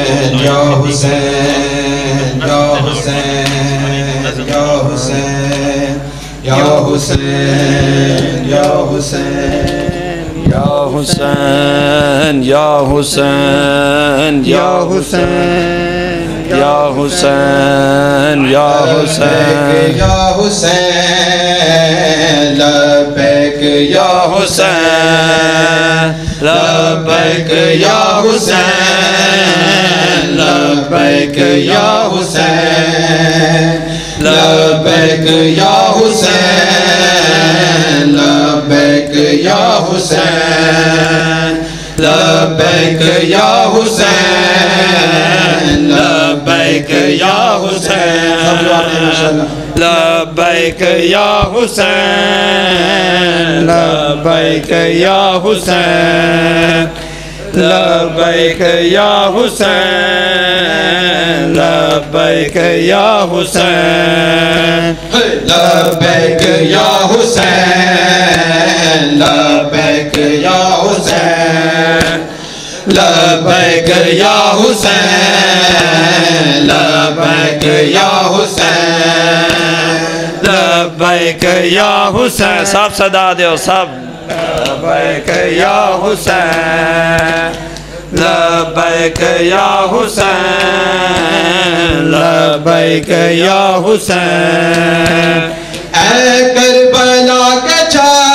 حسین یا حسین یا حسین یا حسین یا حسین یا حسین یا حسین یا حسین یا حسین یا حسین یا حسین یا حسین لبیک یا حسین لبیک یا حسین لبیک یا حسین لبیک یا حسین لبیک یا حسین لبیک یا حسین لبیک یا حسین. لبیک یا حسین. لبیک یا حسین. لبیک یا حسین. لبیک یا حسین. لبیک یا حسین. لبیک یا حسین. لبیک یا حسین، لبیک یا حسین، لبیک یا حسین، سب صدا دیو، سب۔ لبیک یا حسین، لبیک یا حسین، لبیک یا حسین۔ اے کربلا کے چار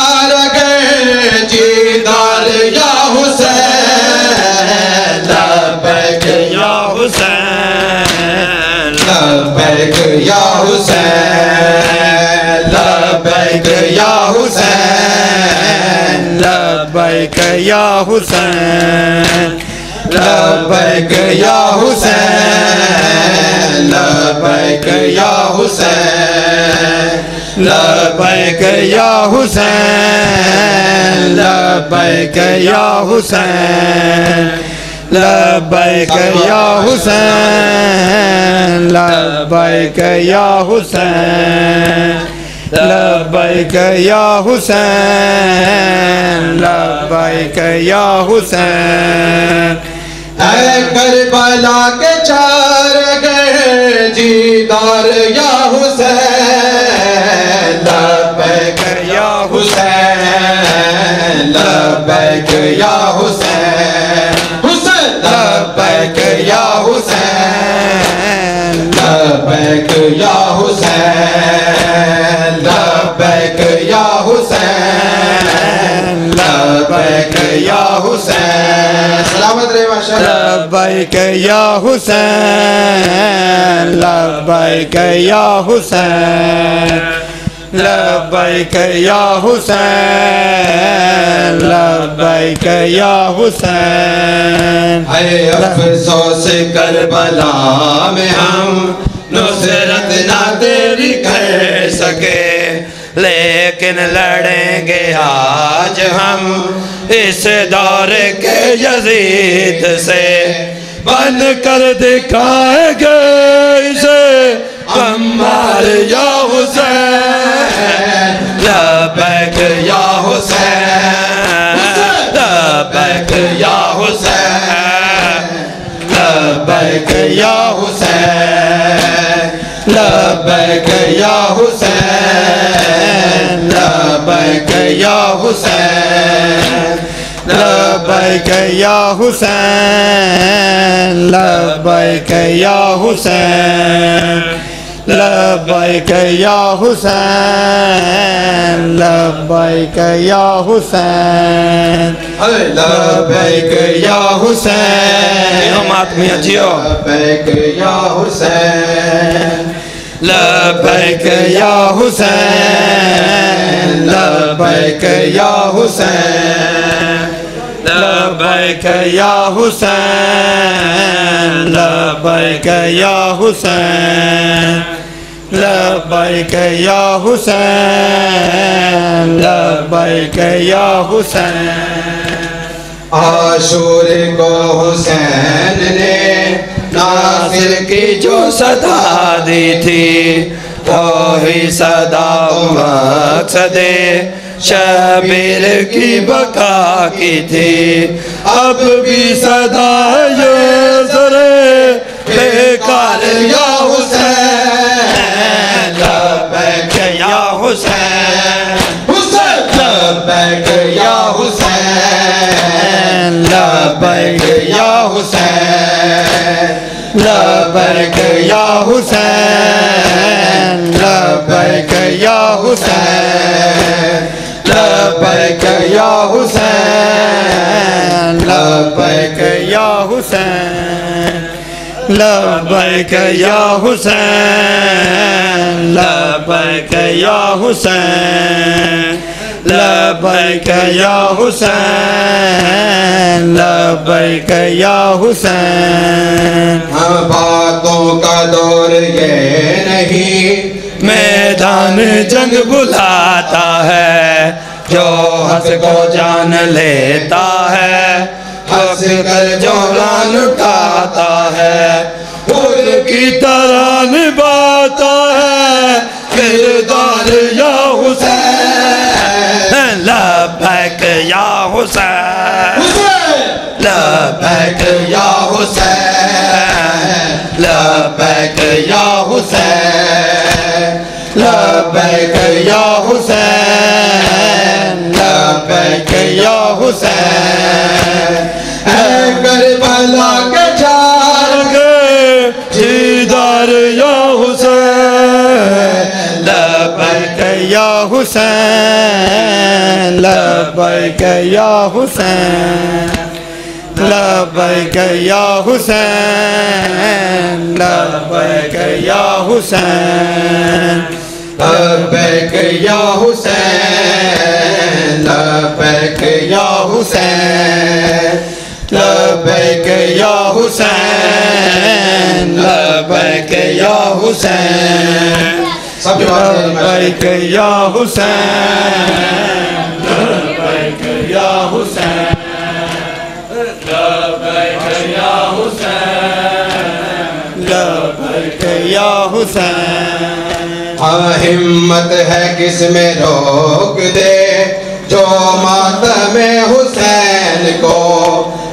لبیک حسین، لبیک یا حسین، لبیک یا حسین، لبیک یا حسین، لبیک یا حسین، لبیک یا حسین، لبیک یا حسین لبیک یا حسین، لبیک یا حسین۔ اے کربلا کے چار گئے جیدار یا حسین، لبیک یا حسین، لبیک یا حسین۔ حسین، لبیک یا حسین۔ لبیک یا حسین، لبیک یا حسین، لبیک یا حسین، سلامت رہے ماشاءاللہ۔ لبیک یا حسین، لبیک یا حسین لبیک یا حسین، لبیک یا حسین۔ اے افسوس کربلا میں ہم نصرت نہ تیری کر سکے، لیکن لڑیں گے آج ہم اس دور کے یزید سے۔ بن کر دکھائیں گے اسے، عمار یا حسین۔ لبیک یا حسین، لبیک یا حسین، لبیک یا حسین، لبیک یا حسین، لبیک یا حسین۔ لبیک یا حسین لبیک یا حسین لبیک یا حسین ہم آدمی اچھیو لبیک یا حسین لبیک یا حسین لبیک یا حسین لبیک یا حسین لبیک یا حسین۔ لبیک یا حسین، لبیک یا حسین۔ عاشور کو حسین نے ناصر کی جو صدا دی تھی وہی صدا مقصد شبیر کی بقا کی تھی۔ اب بھی صدا یہ سرے بیکار یا لبیک یا حسین، لبیک یا حسین، لبیک یا حسین، لبیک یا حسین، لبیک یا حسین، لبیک یا حسین، لبیک یا حسین، لبیک یا حسین لبیک یا حسین لبیک یا حسین۔ ہم باتوں کا دور یہ نہیں میدان جنگ بلاتا ہے جو ہنس کو جان لیتا ہے۔ ہنس کر جو ران اٹھاتا ہے۔ پھول کی طرح نبھاتا لبیک یا حسین. لبیک یا حسین. لبیک یا حسین. لبیک یا حسین. لبیک یا حسین. اے کربلا یا حسین، لبیک یا حسین، لبیک یا حسین، لبیک یا حسین، لبیک یا حسین، لبیک یا حسین، لبیک یا حسین، لبیک یا حسین۔ سب لبیک یا حسین لبیک یا حسین لبیک یا حسین لبیک یا حسین ہاں ہمت ہے کس میں روک دے جو ماتم حسین کو؟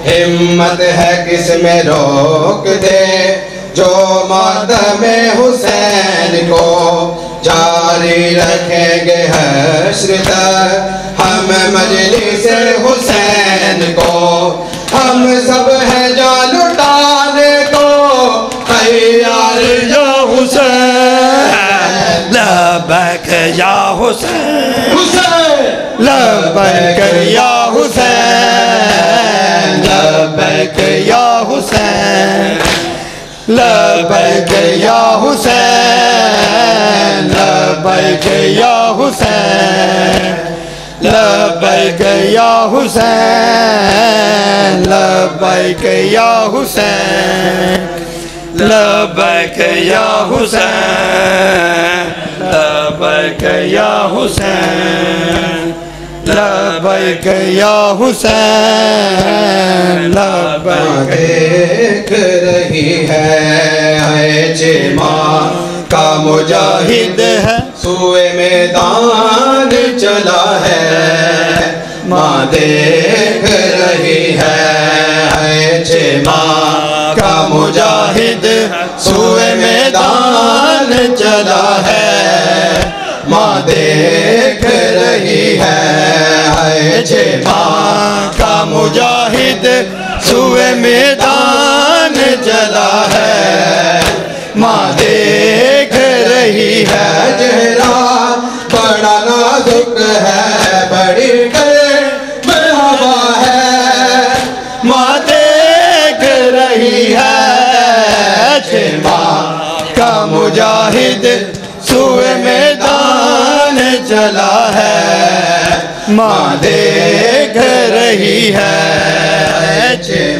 ہمت ہے کس میں روک دے جو ماتم حسین کو؟ جاری رکھیں گے حشر تک ہم مجلس حسین کو۔ ہم سب ہیں جان لٹانے کو۔ تیار یا حسین۔ لبیک یا حسین۔ حسین۔ لبیک یا حسین۔ لبیک یا حسین۔ لبیک یا حسین، لبیک یا حسین، لبیک یا حسین، لبیک یا حسین، لبیک یا حسین، لبیک یا حسین لبیک یا حسین، لبیک دیکھ رہی ہے اے جماں کا مجاہد ہے۔ سوئے میدان چلا ہے، ماں دیکھ رہی ہے اے جماں کا مجاہد۔ سوئے میدان چلا ہے، ماں دیکھ رہی ہے اے جماں کا مجاہد سوئے میدان ماں دیکھ رہی ہے۔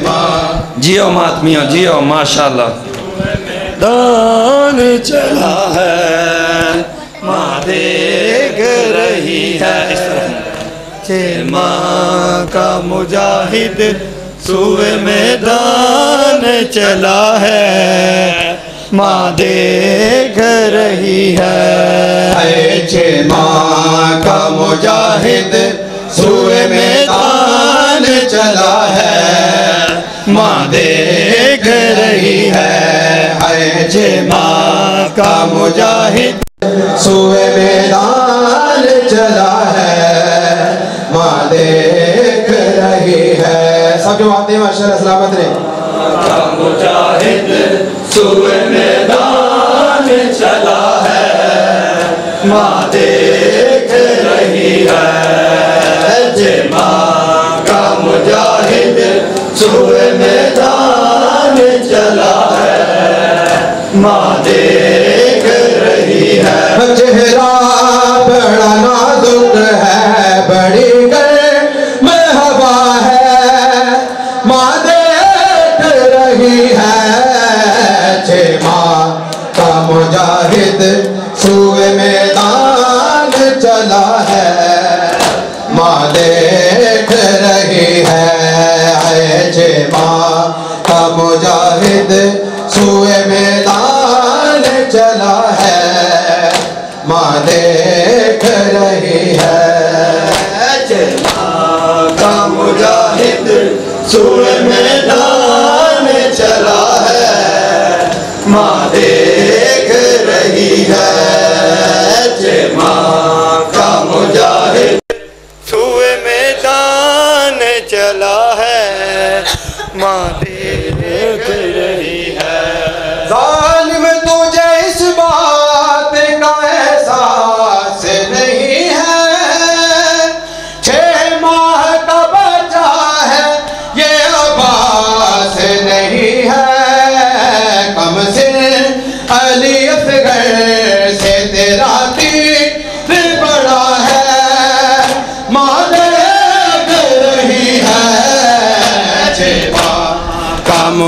ماں جیو ماتمیوں جیو ماشاءاللہ۔ دان چلا ہے۔ ماں دیکھ رہی ہے۔ کہ ماں کا مجاہد سوئے میدان چلا ہے۔ ماں دیکھ رہی ہے۔ اے ماں کا مجاہد سوئے میدان چلا ہے۔ ماں دیکھ رہی ہے۔ اے ماں کا مجاہد سوئے میدان چلا ہے۔ ماں دیکھ رہی ہے۔ سب جو آتے ہیں ماشاءاللہ سلامت رہے کا مجاہد سوئے میدان چلا ہے۔ ماں دیکھ دیکھ رہی ہے چہرہ بڑا نازک ہے۔ سور میدان چلا ہے ماں دیکھ رہی ہے۔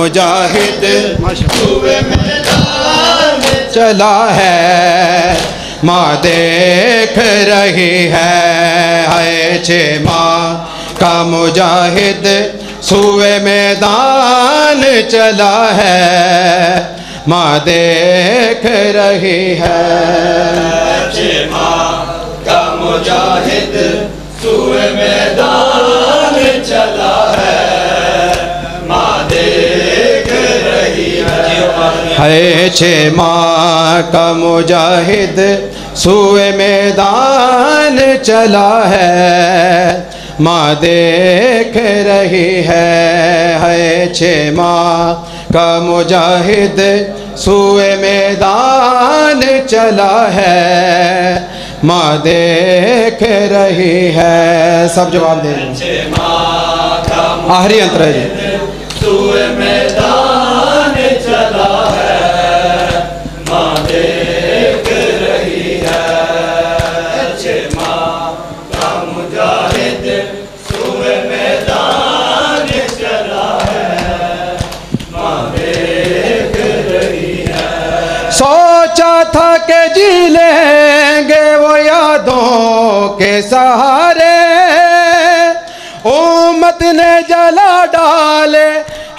مجاہد سوئے میدان چلا ہے ماں دیکھ رہی ہے۔ اے چھ ماں کا مجاہد سوئے میدان چلا ہے۔ ماں دیکھ رہی ہے۔ جے ماں کا مجاہد سوئے میدان چلا ہے۔ ہے چھ ماں کا مجاہد سوئے میدان چلا ہے، ماں دیکھ رہی ہے ہے چھ ماں کا مجاہد سوئے میدان چلا ہے۔ ماں دیکھ رہی ہے، سب جواب دے دیں آخری انتر ہے جی۔ تھا کہ جی لیں گے وہ یادوں کے سہارے۔ امت نے جلا ڈالے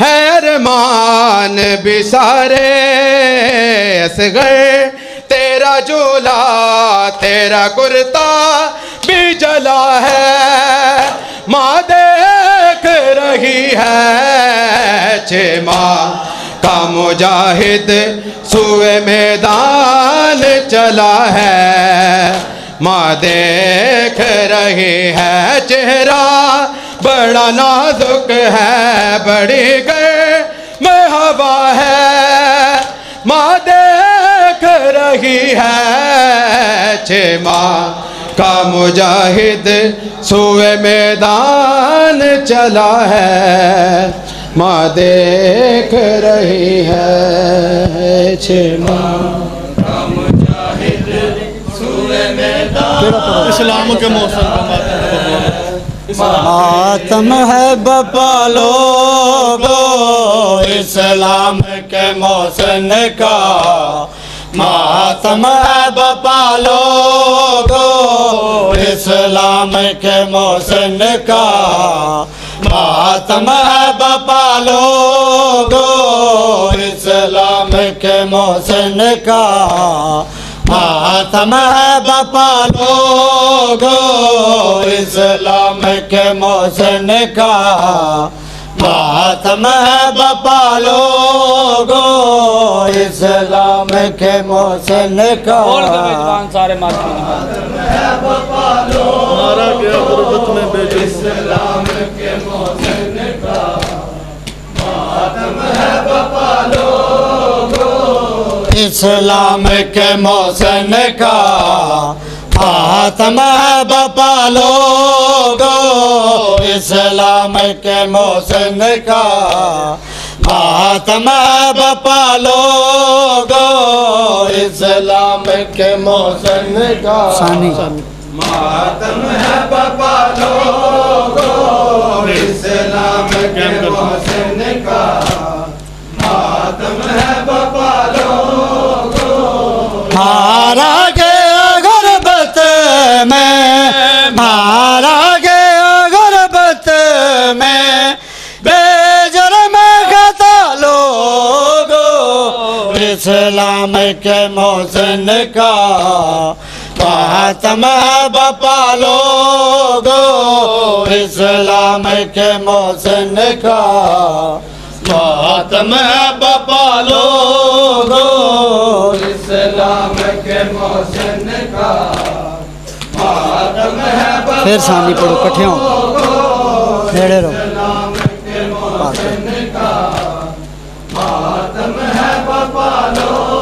حیرمان بسارے۔ اصغر، تیرا جولا تیرا کرتا بھی جلا ہے۔ ماں دیکھ رہی ہے، چھ ماں کا مجاہد سوئے میدان چلا ہے۔ ماں دیکھ رہی ہے چہرہ، بڑا نازک ہے، بڑی گئے میں ہوا ہے۔ ماں دیکھ رہی ہے چھ ماں کا مجاہد سوئے میدان چلا ہے۔ ماں دیکھ رہی ہے چھ اسلام کے موسم کا ماتم ماتم ہے بپا لوگو اسلام کے محسن کا ماتم ہے بپا لوگو اسلام کے محسن کا ماتم ہے بپا لوگو لوگو اسلام کے محسن کا ماتم ہے بپا لوگو اسلام کے محسن کا ماتم ہے بپا لوگو اسلام کے محسن کا سارے ماتم اسلام کے محسن کا اسلام کے موسم کا خاتم ہے بپا لوگو۔ اسلام کے موسم کا خاتم ہے بپا لوگو۔ اسلام کے موسم کا ماتم ہے بپا لوگو۔ اسلام کے موسم کا نام کے محسن کا خاتم ہے بپا لوگو اسلام کے محسن کا خاتم ہے بپا لوگو اسلام کے محسن کا خاتم ہے بپا پھر سامی پڑھو کٹھیوں نیڑے رہو۔ اسلام کے محسن کا خاتم ہے بپا لوگو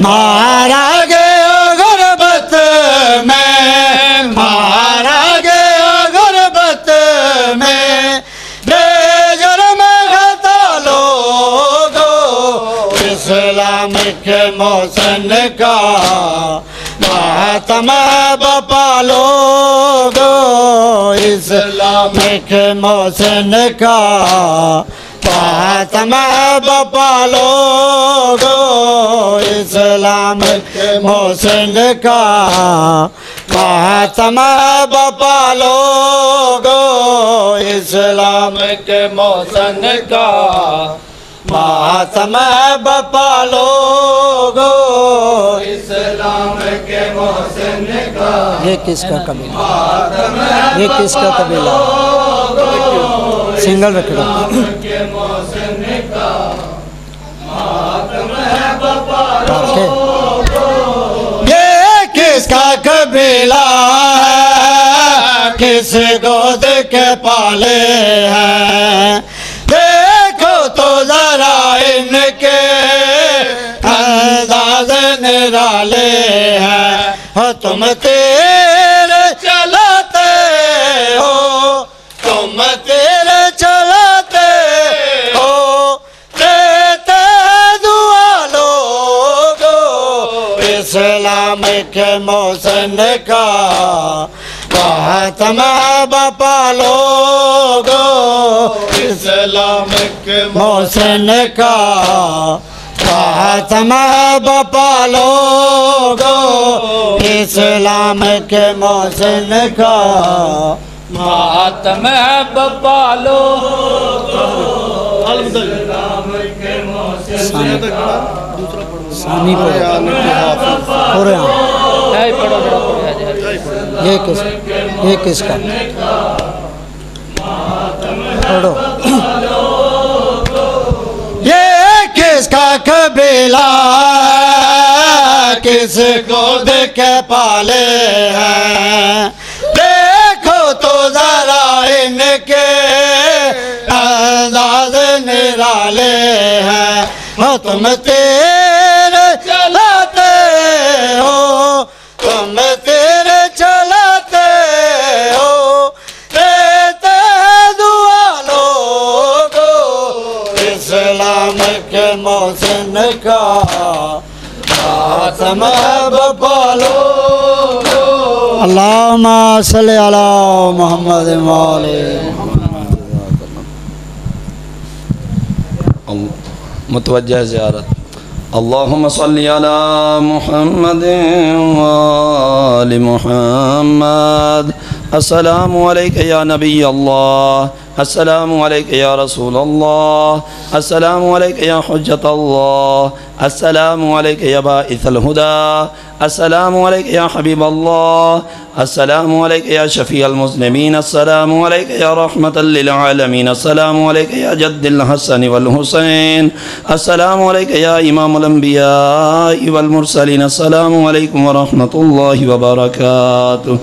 مارا گیا غربت میں مارا گیا غربت میں بے میں خطا لوگو اسلام کے محسن کا ماتم بپالو گو اسلام کے محسن کا فاطمہ بابا گو اسلام محسن کا فاطمہ بابا گو اسلام کے محسن کا فاطمہ بابا گو اسلام کے محسن کا یہ کس کا قبیلہ؟ یہ کس کا قبیلہ؟ سنگل رکھ دو۔ یہ کس کا قبیلہ ہے؟ کس گود کے پالے ہیں دیکھو تو ذرا ان کے انداز نرالے ہیں ہو تم تیرے چلاتے ہو تم تیرے کے موسم کا بہت محبا پالو گو اسلام کے موسم کا بہت محبا پالو گو اسلام کے موسم کا ماتم پالو کا۔ ثانی پر پورے ہاں۔ یہ کس یہ کس کا؟ پڑھو۔ یہ کس کا قبیلہ کس کو کے پالے ہیں؟ دیکھو تو ذرا ان کے انداز نرالے ہیں۔ ہاں، تم تیر محسن کا قاسم بپالو ما صلی اللہ محمد مالی متوجہ زیارت۔ اللہم صلی علی محمد وآل محمد۔ السلام علیکہ یا نبی اللہ۔ السلام عليك يا رسول الله. السلام عليك يا حجة الله. السلام عليك يا بائث الهدى. السلام عليك يا حبيب الله. السلام عليك يا شفيع المسلمين. السلام عليك يا رحمة للعالمين. السلام عليك يا جد الحسن والحسين. السلام عليك يا إمام الأنبياء والمرسلين. السلام عليكم ورحمة الله وبركاته.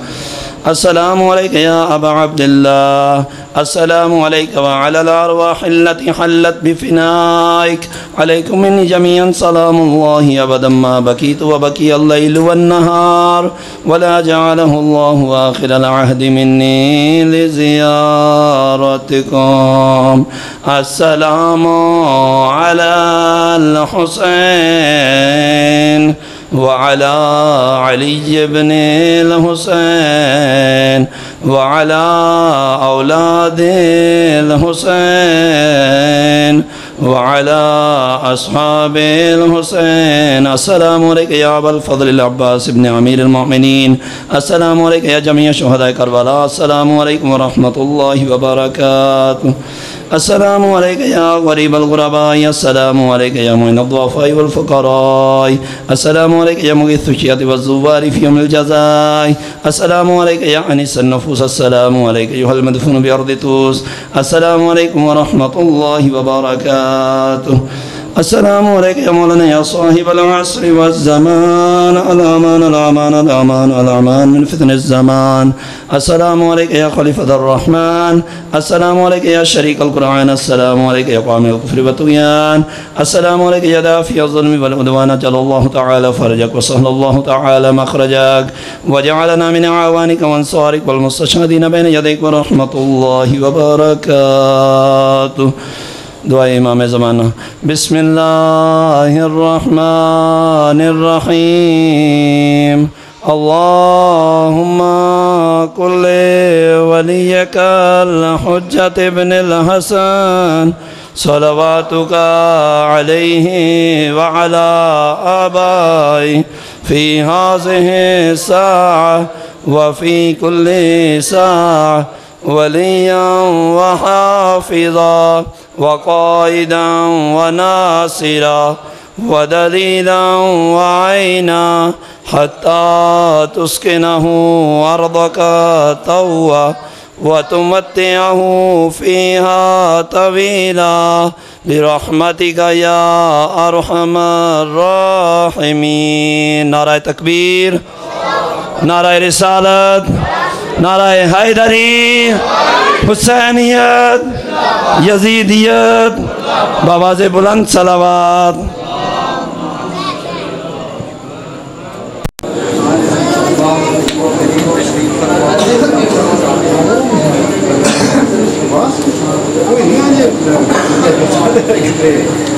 السلام عليك يا أبا عبد الله. السلام عليك وعلى الأرواح التي حلت بفنائك. عليكم مني جميعا سلام الله أبدا ما بكيت وبكي الليل والنهار. ولا جعله الله آخر العهد مني لزيارتكم. السلام على الحسين. وعلى علي بن الحسين وعلى أولاد الحسين وعلى أصحاب الحسين. السلام عليك يا أبا الفضل العباس بن أمير المؤمنين. السلام عليك يا جميع شهداء كربلاء. السلام عليكم ورحمة الله وبركاته. السلام عليك يا غريب الغرباء. السلام عليك يا معين الضعفاء والفقراء. السلام عليك يا مغيث الشياط والزوار في يوم الجزاء. السلام عليك يا أنس النفوس. السلام عليك أيها المدفون بأرض توس السلام عليكم ورحمة الله وبركاته. السلام عليك يا مولانا يا صاحب العصر والزمان. الأمان الأمان الأمان الأمان من فتن الزمان. السلام عليك يا خليفة الرحمن. السلام عليك يا شريك القرآن. السلام عليك يا قام الكفر والطغيان. السلام عليك يا دافي الظلم والعدوان. جل الله تعالى فرجك وسهل الله تعالى مخرجك. وجعلنا من أعوانك وانصارك والمستشهدين بين يديك ورحمة الله وبركاته. دعائے امام زمانہ۔ بسم اللہ الرحمن الرحیم۔ اللہم کل ولیک الحجت ابن الحسن۔ صلواتك عليه وعلى آبائه في هذه الساعة وفي كل ساعة وليا وحافظا وقائدا وناصرا ودليلا وعينا حتى تسكنه أرضك طوى وتمتعه فيها طويلا برحمتك يا أرحم الراحمين. نعرہ تکبیر، نعرہ رسالت نعرہ حیدری حسینیت یزیدیت باباز بلند صلوات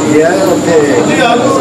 Yeah, okay.